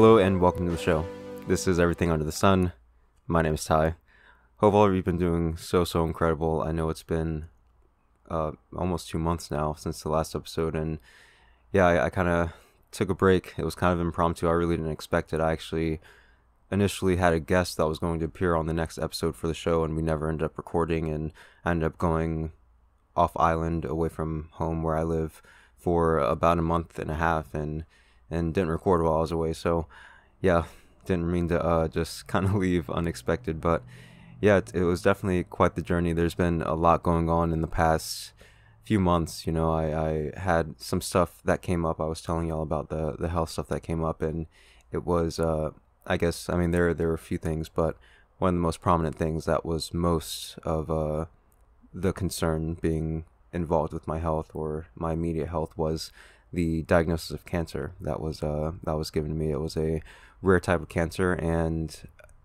Hello and welcome to the show. This is Everything Under the Sun. My name is Ty. Hope all of you have been doing so, so incredible. I know it's been uh, almost two months now since the last episode, and yeah, I, I kind of took a break. It was kind of impromptu. I really didn't expect it. I actually initially had a guest that was going to appear on the next episode for the show, and we never ended up recording, and I ended up going off island away from home where I live for about a month and a half, and and didn't record while I was away. So, yeah, didn't mean to uh, just kind of leave unexpected, but yeah, it, it, was definitely quite the journey. There's been a lot going on in the past few months. You know, I, I had some stuff that came up. I was telling y'all about the the health stuff that came up, and it was, uh, I guess, I mean, there there were a few things, but one of the most prominent things that was most of uh, the concern being involved with my health or my immediate health was the diagnosis of cancer that was uh, that was given to me. It was a rare type of cancer, and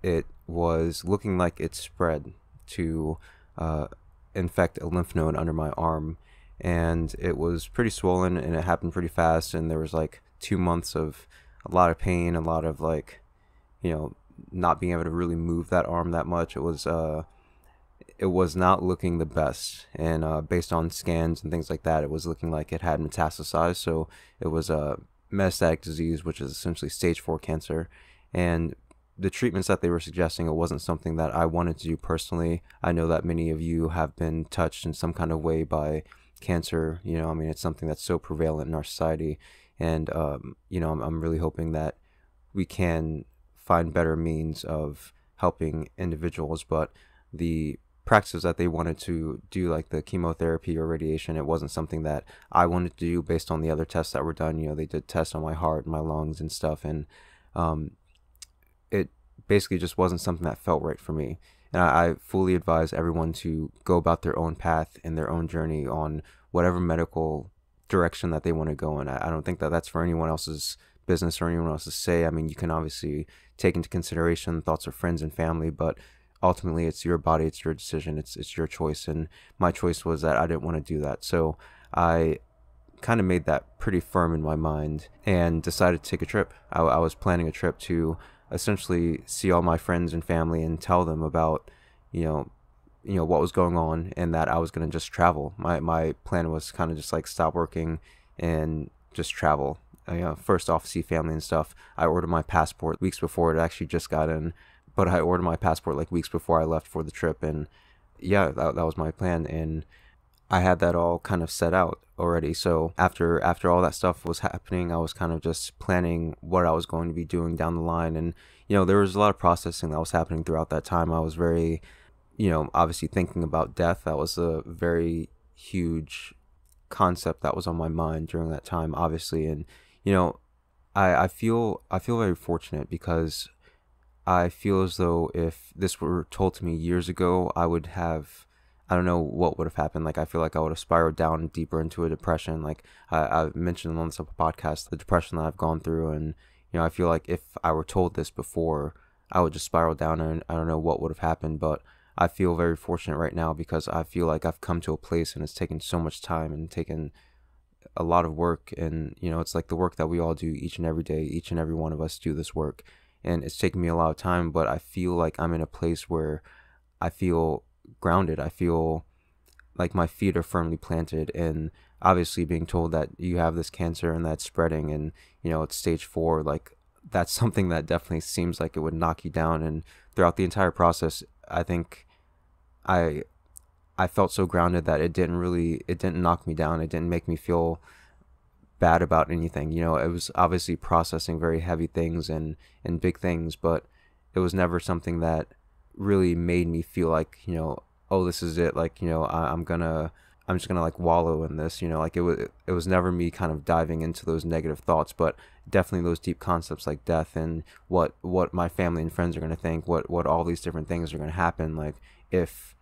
it was looking like it spread to uh, infect a lymph node under my arm, and it was pretty swollen, and it happened pretty fast. And there was like two months of a lot of pain, a lot of like, you know, not being able to really move that arm that much. It was uh, it was not looking the best. And uh, based on scans and things like that, it was looking like it had metastasized. So it was a metastatic disease, which is essentially stage four cancer. And the treatments that they were suggesting, it wasn't something that I wanted to do personally. I know that many of you have been touched in some kind of way by cancer. You know, I mean, it's something that's so prevalent in our society. And, um, you know, I'm, I'm really hoping that we can find better means of helping individuals. But the practices that they wanted to do like the chemotherapy or radiation it wasn't something that i wanted to do based on the other tests that were done. You know they did tests on my heart and my lungs and stuff and um, it basically just wasn't something that felt right for me. And I, I fully advise everyone to go about their own path and their own journey on whatever medical direction that they want to go in. I, I don't think that that's for anyone else's business or anyone else's say. I mean you can obviously take into consideration thoughts of friends and family but ultimately it's your body, it's your decision, it's it's your choice. And my choice was that I didn't want to do that. So I kind of made that pretty firm in my mind and decided to take a trip. I, I was planning a trip to essentially see all my friends and family and tell them about, you know, you know what was going on and that I was going to just travel. My my plan was kind of just like stop working and just travel. You uh, know, first off, see family and stuff. I ordered my passport weeks before it actually just got in but I ordered my passport like weeks before I left for the trip, and yeah, that, that was my plan, and I had that all kind of set out already. So after after all that stuff was happening, I was kind of just planning what I was going to be doing down the line, and you know there was a lot of processing that was happening throughout that time. I was very, you know, obviously thinking about death. That was a very huge concept that was on my mind during that time, obviously, and you know, I I feel I feel very fortunate because I feel as though if this were told to me years ago, I would have, I don't know what would have happened. Like, I feel like I would have spiraled down deeper into a depression. Like, I, I've mentioned on this podcast the depression that I've gone through. And, you know, I feel like if I were told this before, I would just spiral down and I don't know what would have happened. But I feel very fortunate right now because I feel like I've come to a place and it's taken so much time and taken a lot of work. And, you know, it's like the work that we all do each and every day. Each and every one of us do this work and it's taken me a lot of time but i feel like i'm in a place where i feel grounded. I feel like my feet are firmly planted and obviously being told that you have this cancer and that's spreading and you know it's stage four like that's something that definitely seems like it would knock you down. And throughout the entire process i think i i felt so grounded that it didn't really it didn't knock me down. It didn't make me feel bad about anything. You know, it was obviously processing very heavy things and and big things, but it was never something that really made me feel like you know, oh, this is it. Like you know, I, I'm gonna I'm just gonna like wallow in this. You know, like it was it was never me kind of diving into those negative thoughts, but definitely those deep concepts like death and what what my family and friends are gonna think, what what all these different things are gonna happen. Like if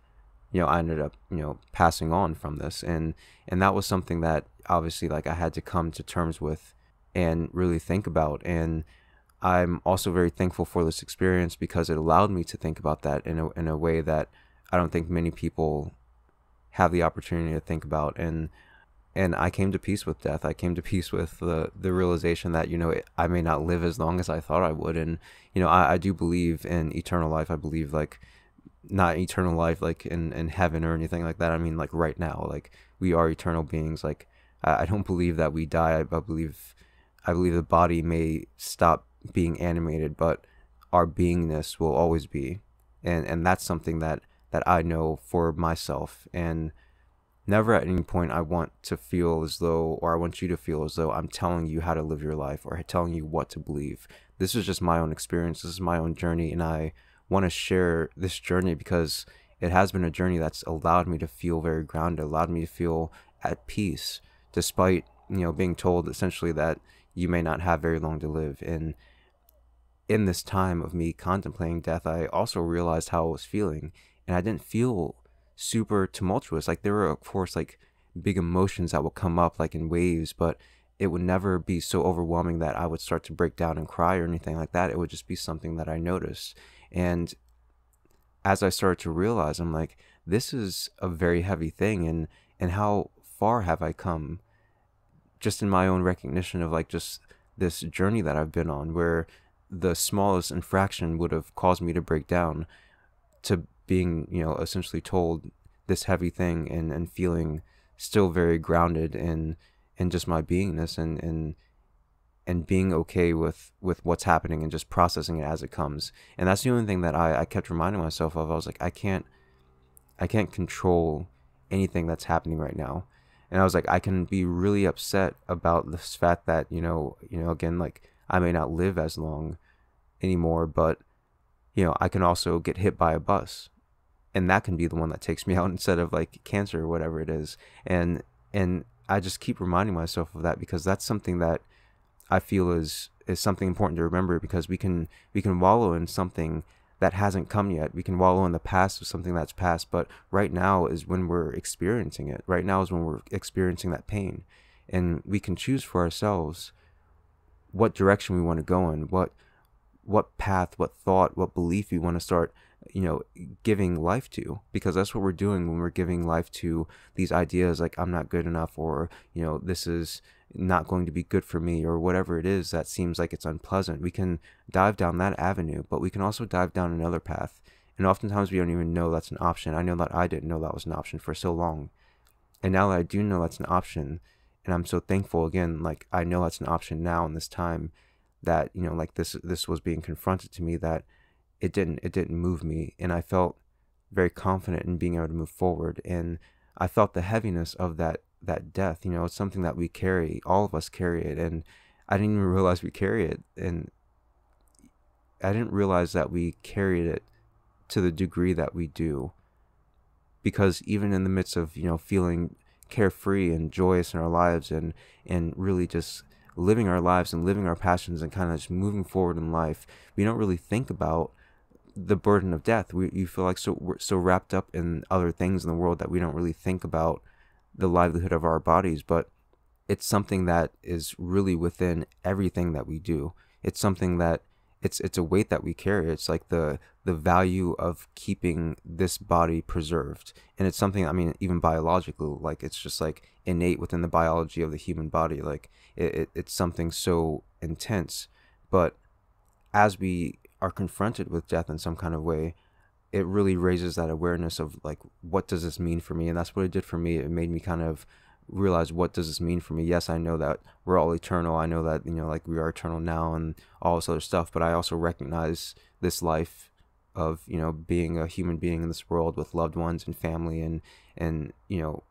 you know, I ended up, you know, passing on from this. And and that was something that obviously like I had to come to terms with and really think about. And I'm also very thankful for this experience because it allowed me to think about that in a in a way that I don't think many people have the opportunity to think about. And and I came to peace with death. I came to peace with the the realization that you know I may not live as long as I thought I would, and you know I, I do believe in eternal life. I believe like not eternal life like in in heaven or anything like that. I mean like right now, like we are eternal beings. Like I, don't believe that we die. I, I believe I believe the body may stop being animated, but our beingness will always be, and and that's something that that I know for myself and never at any point I want to feel as though, or I want you to feel as though I'm telling you how to live your life or telling you what to believe. This is just my own experience. This is my own journey. And I want to share this journey because it has been a journey that's allowed me to feel very grounded, allowed me to feel at peace, despite, you know, being told essentially that you may not have very long to live. And in this time of me contemplating death, I also realized how I was feeling. And I didn't feel super tumultuous. Like there were of course like big emotions that would come up like in waves, but it would never be so overwhelming that I would start to break down and cry or anything like that. It would just be something that I noticed. And as I started to realize, I'm like, this is a very heavy thing and and how far have I come just in my own recognition of like just this journey that I've been on where the smallest infraction would have caused me to break down to being you know essentially told this heavy thing and and feeling still very grounded in in just my beingness and and and being okay with with what's happening and just processing it as it comes. And that's the only thing that I, I kept reminding myself of. I was like i can't i can't control anything that's happening right now and i was like i can be really upset about this fact that you know you know again like i may not live as long anymore but you know i can also get hit by a bus. And that can be the one that takes me out instead of like cancer or whatever it is. And and i just keep reminding myself of that because that's something that i feel is is something important to remember because we can we can wallow in something that hasn't come yet. We can wallow in the past of something that's past but right now is when we're experiencing it. Right now is when we're experiencing that pain. And we can choose for ourselves what direction we want to go in what what path what thought what belief we want to start you know giving life to because that's what we're doing when we're giving life to these ideas like i'm not good enough or you know this is not going to be good for me or whatever it is that seems like it's unpleasant. We can dive down that avenue but we can also dive down another path. And oftentimes we don't even know that's an option. I know that i didn't know that was an option for so long. And now that i do know that's an option and i'm so thankful again like i know that's an option now in this time that you know like this this was being confronted to me that it didn't it didn't move me and I felt very confident in being able to move forward and I felt the heaviness of that that death you know it's something that we carry all of us carry it and I didn't even realize we carry it and I didn't realize that we carried it to the degree that we do because even in the midst of you know feeling carefree and joyous in our lives and and really just living our lives and living our passions and kind of just moving forward in life we don't really think about the burden of death. We you feel like so we're so wrapped up in other things in the world that we don't really think about the livelihood of our bodies, but it's something that is really within everything that we do. It's something that it's it's a weight that we carry. It's like the the value of keeping this body preserved. And it's something I mean even biologically like it's just like innate within the biology of the human body. Like it, it it's something so intense. But as we are confronted with death in some kind of way, it really raises that awareness of like what does this mean for me? And that's what it did for me. It made me kind of realize what does this mean for me? Yes i know that we're all eternal. I know that you know like we are eternal now and all this other stuff but i also recognize this life of you know being a human being in this world with loved ones and family and and you know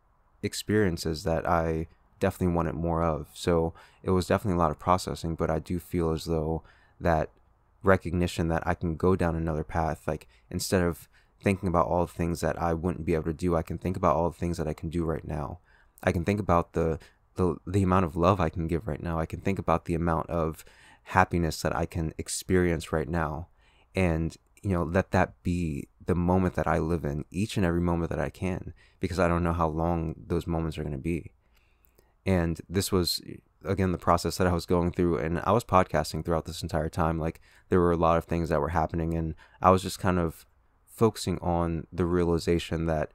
experiences that i definitely wanted more of. So it was definitely a lot of processing but i do feel as though that recognition that I can go down another path. Like instead of thinking about all the things that I wouldn't be able to do, I can think about all the things that I can do right now. I can think about the the the amount of love I can give right now. I can think about the amount of happiness that I can experience right now. And you know, let that be the moment that I live in, each and every moment that I can, because I don't know how long those moments are going to be. And this was again the process that I was going through and I was podcasting throughout this entire time like there were a lot of things that were happening and I was just kind of focusing on the realization that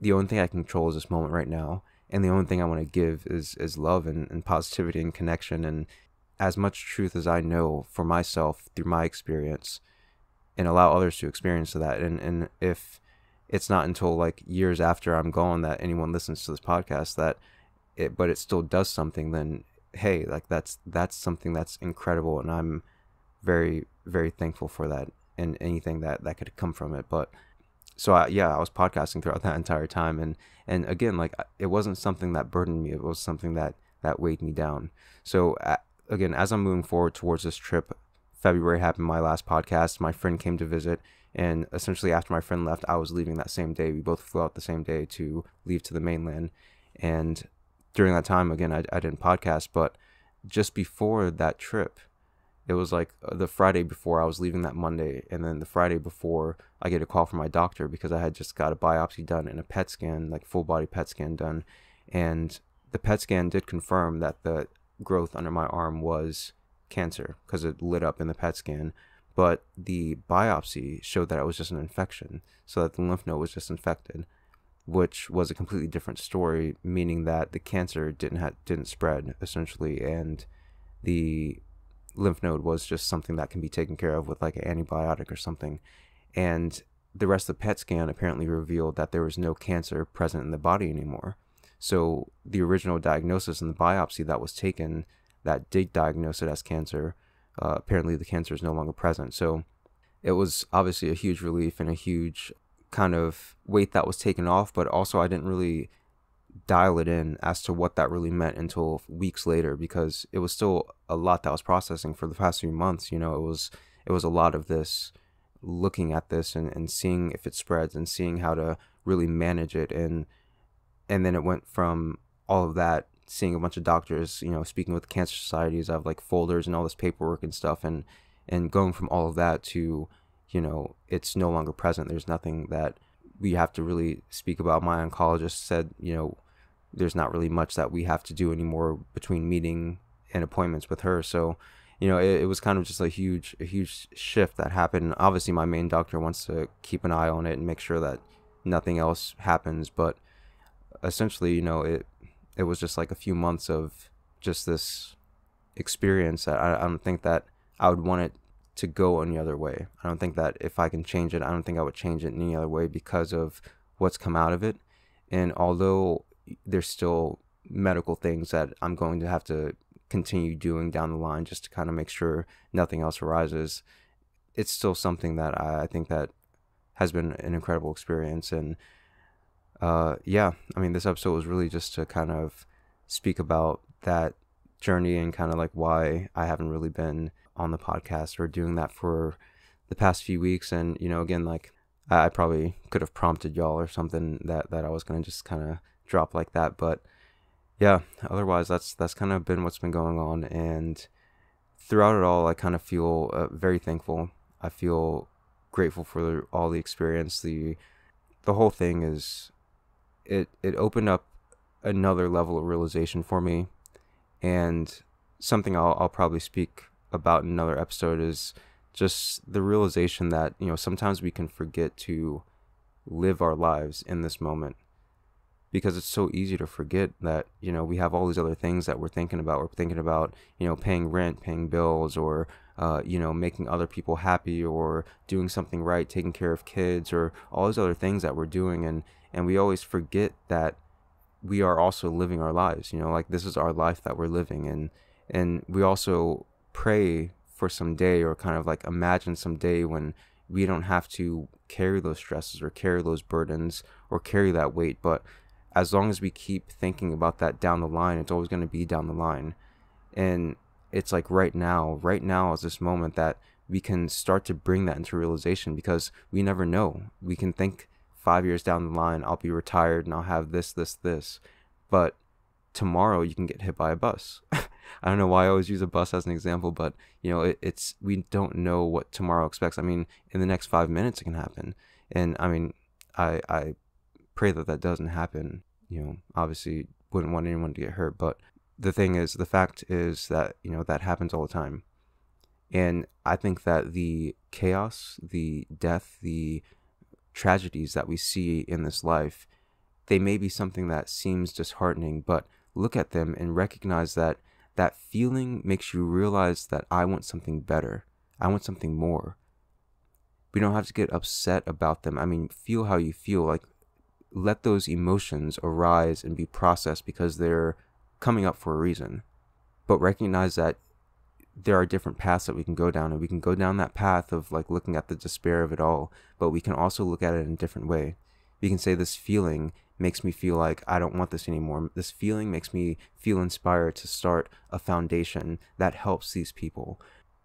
the only thing I can control is this moment right now and the only thing I want to give is is love and, and positivity and connection and as much truth as I know for myself through my experience and allow others to experience that and and if it's not until like years after I'm gone that anyone listens to this podcast that it but it still does something then hey like that's that's something that's incredible and I'm very very thankful for that and anything that that could come from it but so I, yeah I was podcasting throughout that entire time and and again like it wasn't something that burdened me it was something that that weighed me down. So again as I'm moving forward towards this trip February happened my last podcast my friend came to visit and essentially after my friend left I was leaving that same day. We both flew out the same day to leave to the mainland and during that time again I, I didn't podcast but just before that trip it was like uh, the Friday before I was leaving that Monday, and then the Friday before I get a call from my doctor because I had just got a biopsy done and a PET scan, like full body PET scan done, and the PET scan did confirm that the growth under my arm was cancer because it lit up in the PET scan, but the biopsy showed that it was just an infection, so that the lymph node was just infected, which was a completely different story, meaning that the cancer didn't ha- didn't spread essentially, and the lymph node was just something that can be taken care of with like an antibiotic or something. And the rest of the PET scan apparently revealed that there was no cancer present in the body anymore. So the original diagnosis and the biopsy that was taken that did diagnose it as cancer, uh, apparently the cancer is no longer present. So it was obviously a huge relief and a huge kind of weight that was taken off, but also I didn't really dial it in as to what that really meant until weeks later because it was still a lot that I was processing for the past few months. You know, it was it was a lot of this looking at this and, and seeing if it spreads and seeing how to really manage it and and then it went from all of that seeing a bunch of doctors you know speaking with cancer societies of like folders and all this paperwork and stuff and and going from all of that to you know it's no longer present there's nothing that we have to really speak about my oncologist said you know there's not really much that we have to do anymore between meeting and appointments with her. So, you know, it, it, was kind of just a huge, a huge shift that happened. Obviously, my main doctor wants to keep an eye on it and make sure that nothing else happens. But essentially, you know, it it was just like a few months of just this experience. I, I don't think that I would want it to go any other way. I don't think that if I can change it, I don't think I would change it any other way because of what's come out of it. And although there's still medical things that I'm going to have to continue doing down the line just to kind of make sure nothing else arises. It's still something that I, think that has been an incredible experience. And uh, yeah, I mean, this episode was really just to kind of speak about that journey and kind of like why I haven't really been on the podcast or doing that for the past few weeks. And, you know, again, like I probably could have prompted y'all or something that, that I was going to just kind of drop like that. But yeah, otherwise that's that's kind of been what's been going on, and throughout it all, I kind of feel uh, very thankful. I feel grateful for all the experience. The the whole thing is it it opened up another level of realization for me, and something I'll I'll probably speak about in another episode is just the realization that you know sometimes we can forget to live our lives in this moment because it's so easy to forget that you know we have all these other things that we're thinking about. We're thinking about you know paying rent paying bills or uh, you know making other people happy or doing something right taking care of kids or all these other things that we're doing. And and we always forget that we are also living our lives you know like this is our life that we're living and and we also pray for some day or kind of like imagine some day when we don't have to carry those stresses or carry those burdens or carry that weight but as long as we keep thinking about that down the line, it's always going to be down the line. And it's like right now, right now is this moment that we can start to bring that into realization because we never know. We can think five years down the line, I'll be retired and I'll have this, this, this. But tomorrow you can get hit by a bus. I don't know why I always use a bus as an example, but you know, it, it's we don't know what tomorrow expects. I mean, in the next five minutes it can happen, and I mean, I I pray that that doesn't happen. You know, obviously wouldn't want anyone to get hurt, but the thing is, the fact is that, you know, that happens all the time. And I think that the chaos, the death, the tragedies that we see in this life they may be something that seems disheartening, but look at them and recognize that that feeling makes you realize that I want something better. I want something more. We don't have to get upset about them. I mean, feel how you feel. Like, let those emotions arise and be processed because they're coming up for a reason. But recognize that there are different paths that we can go down, and we can go down that path of like looking at the despair of it all, but we can also look at it in a different way. We can say this feeling makes me feel like I don't want this anymore. This feeling makes me feel inspired to start a foundation that helps these people.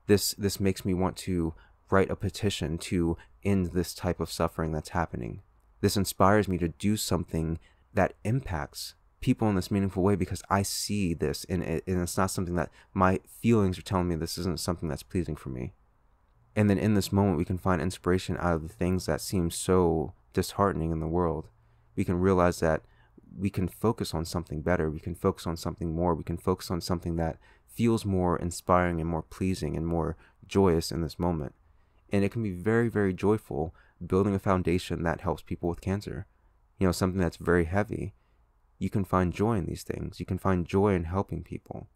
This this makes me want to write a petition to end this type of suffering that's happening. This inspires me to do something that impacts people in this meaningful way because I see this and, it, and it's not something that my feelings are telling me this isn't something that's pleasing for me. And then in this moment, we can find inspiration out of the things that seem so disheartening in the world we can realize that we can focus on something better. We can focus on something more. We can focus on something that feels more inspiring and more pleasing and more joyous in this moment. And it can be very, very joyful building a foundation that helps people with cancer. You know, something that's very heavy. You can find joy in these things. You can find joy in helping people.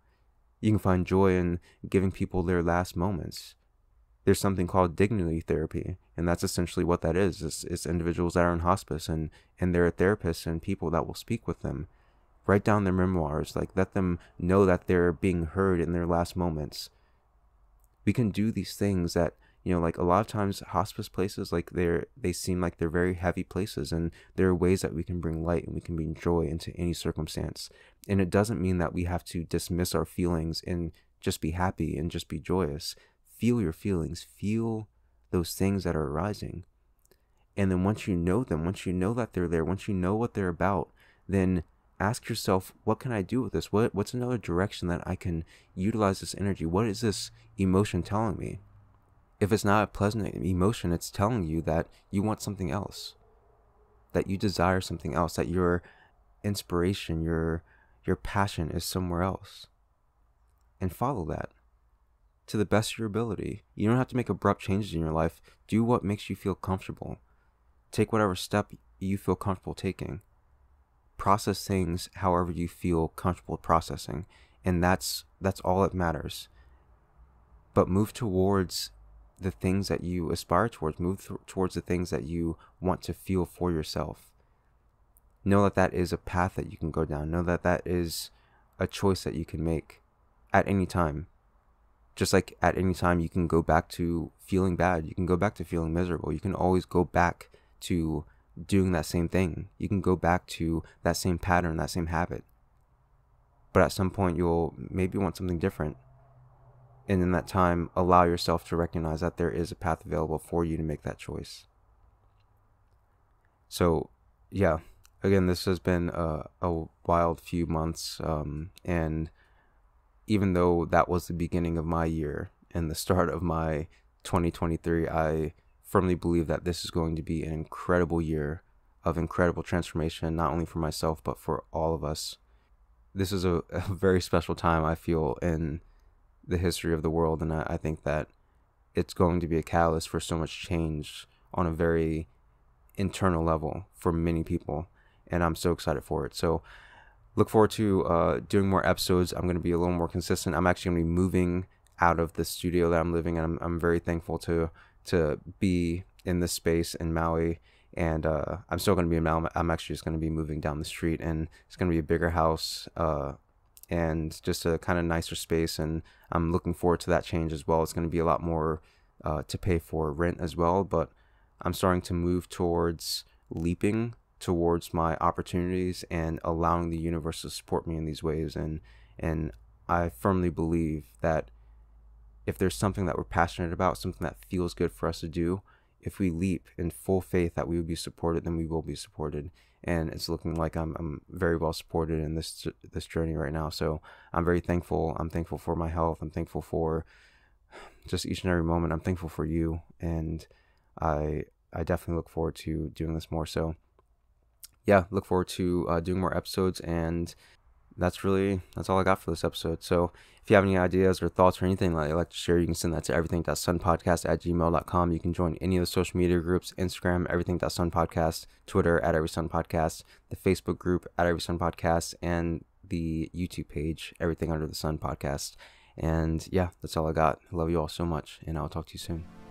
You can find joy in giving people their last moments there's something called dignity therapy and that's essentially what that is. It's, it's individuals that are in hospice and and there are therapists and people that will speak with them. Write down their memoirs like let them know that they're being heard in their last moments. We can do these things that you know like a lot of times hospice places like they're they seem like they're very heavy places and there are ways that we can bring light and we can bring joy into any circumstance. And it doesn't mean that we have to dismiss our feelings and just be happy and just be joyous feel your feelings, feel those things that are arising. And then once you know them, once you know that they're there, once you know what they're about, then ask yourself, what can I do with this? What what's another direction that I can utilize this energy? What is this emotion telling me? If it's not a pleasant emotion, it's telling you that you want something else. That you desire something else, that your inspiration, your your passion is somewhere else. And follow that to the best of your ability. You don't have to make abrupt changes in your life. Do what makes you feel comfortable. Take whatever step you feel comfortable taking. Process things however you feel comfortable processing, and that's that's all that matters. But move towards the things that you aspire towards. Move th- towards the things that you want to feel for yourself. Know that that is a path that you can go down. Know that that is a choice that you can make at any time just like at any time you can go back to feeling bad. You can go back to feeling miserable. You can always go back to doing that same thing. You can go back to that same pattern that same habit. But at some point you'll maybe want something different. And in that time allow yourself to recognize that there is a path available for you to make that choice. So yeah. Again this has been a, a wild few months um, and even though that was the beginning of my year and the start of my 2023, I firmly believe that this is going to be an incredible year of incredible transformation, not only for myself, but for all of us. This is a, a very special time, I feel, in the history of the world. And I, I think that it's going to be a catalyst for so much change on a very internal level for many people. And I'm so excited for it. So, look forward to uh, doing more episodes. I'm going to be a little more consistent. I'm actually going to be moving out of the studio that I'm living in. I'm, I'm very thankful to to be in this space in Maui. And uh, I'm still going to be in Maui. I'm actually just going to be moving down the street, and it's going to be a bigger house uh, and just a kind of nicer space. And I'm looking forward to that change as well. It's going to be a lot more uh, to pay for rent as well. But I'm starting to move towards leaping towards my opportunities and allowing the universe to support me in these ways and and I firmly believe that if there's something that we're passionate about, something that feels good for us to do, if we leap in full faith that we will be supported, then we will be supported. And it's looking like I'm, I'm very well supported in this this journey right now. So I'm very thankful. I'm thankful for my health. I'm thankful for just each and every moment. I'm thankful for you, and I I definitely look forward to doing this more. So yeah, look forward to uh, doing more episodes and that's really that's all I got for this episode. So if you have any ideas or thoughts or anything that you'd like to share, you can send that to everything.sunpodcast at gmail.com. You can join any of the social media groups, Instagram, everything.sunpodcast, Twitter at every sun podcast, the Facebook group at every sun podcast, and the YouTube page, Everything Under the Sun Podcast. And yeah, that's all I got. Love you all so much, and I'll talk to you soon.